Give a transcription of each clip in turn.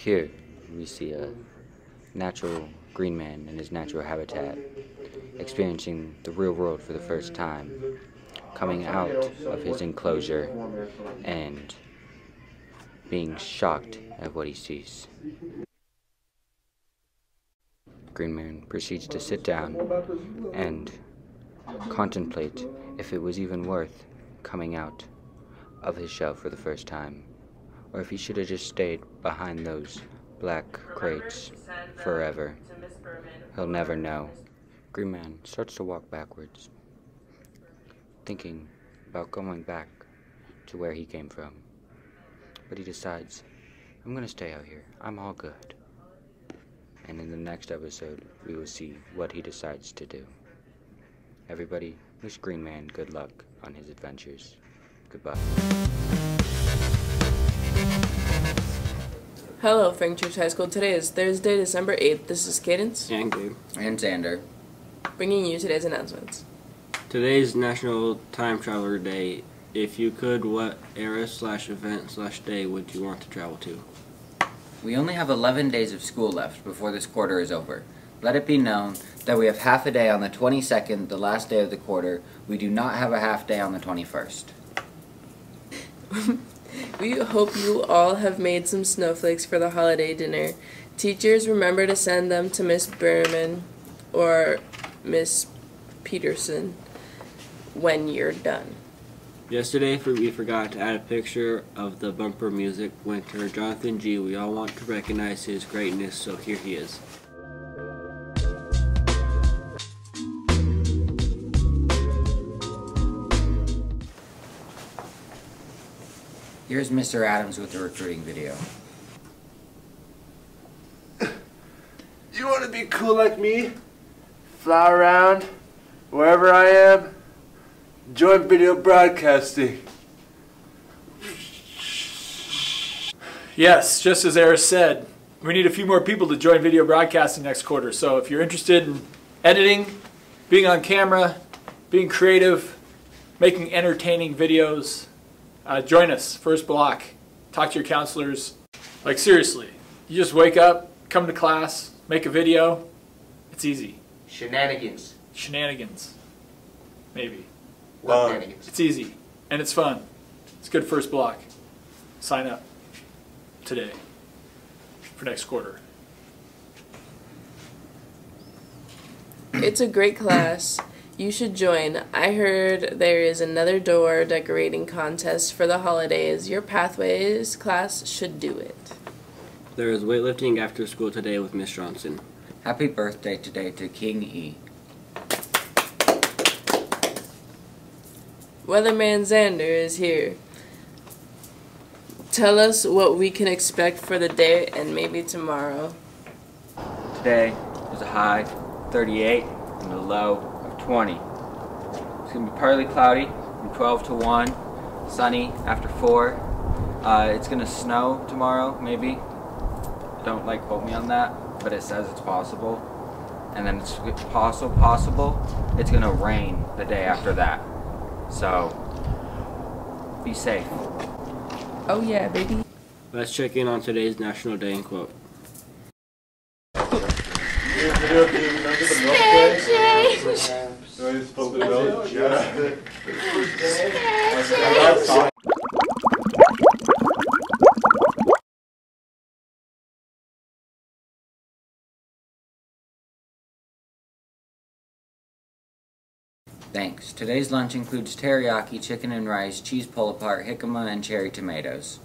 Here we see a natural green man in his natural habitat, experiencing the real world for the first time, coming out of his enclosure and being shocked at what he sees. Green Man proceeds to sit down and contemplate if it was even worth coming out of his shell for the first time, or if he should have just stayed behind those black crates forever. He'll never know. Green Man starts to walk backwards, thinking about going back to where he came from. But he decides, I'm gonna stay out here. I'm all good. And in the next episode, we will see what he decides to do. Everybody, wish Green Man good luck on his adventures. Goodbye. Hello, Frank Church High School. Today is Thursday, December 8th. This is Cadence, And Gabe. And Xander. bringing you today's announcements. Today's National Time Traveler Day. If you could, what era slash event slash day would you want to travel to? We only have 11 days of school left before this quarter is over. Let it be known that we have half a day on the 22nd, the last day of the quarter. We do not have a half day on the 21st. We hope you all have made some snowflakes for the holiday dinner. Teachers, remember to send them to Miss Berman or Miss Peterson when you're done. Yesterday, we forgot to add a picture of the bumper music winter Jonathan G. We all want to recognize his greatness, so here he is. Here's Mr. Adams with the recruiting video. You want to be cool like me? Fly around wherever I am? Join video broadcasting. Yes, just as Eris said, we need a few more people to join video broadcasting next quarter. So if you're interested in editing, being on camera, being creative, making entertaining videos, uh, join us. First block. Talk to your counselors. Like seriously, you just wake up, come to class, make a video. It's easy. Shenanigans. Shenanigans. Maybe. Shenanigans. It's easy and it's fun. It's good first block. Sign up today for next quarter. It's a great class. You should join. I heard there is another door decorating contest for the holidays. Your Pathways class should do it. There is weightlifting after school today with Miss Johnson. Happy birthday today to King E. Weatherman Xander is here. Tell us what we can expect for the day and maybe tomorrow. Today is a high 38 and a low of 20. It's going to be partly cloudy from 12 to 1, sunny after 4. Uh, it's going to snow tomorrow, maybe. Don't like quote me on that, but it says it's possible. And then it's possible, possible, it's going to rain the day after that. So, be safe. Oh yeah, baby. Let's check in on today's National Day and quote. Video, do you remember the milk day? When you spilled the milk? Yeah. Thanks. Today's lunch includes teriyaki, chicken and rice, cheese pull apart, jicama, and cherry tomatoes.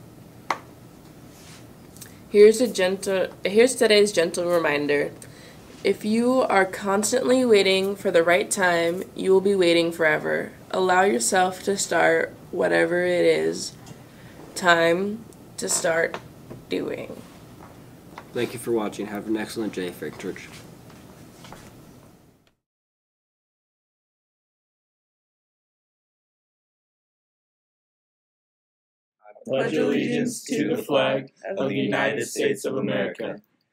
Here's a gentle here's today's gentle reminder. If you are constantly waiting for the right time, you will be waiting forever. Allow yourself to start whatever it is time to start doing. Thank you for watching. Have an excellent day, Frank Church. pledge allegiance to the flag of the United States of America